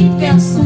e penso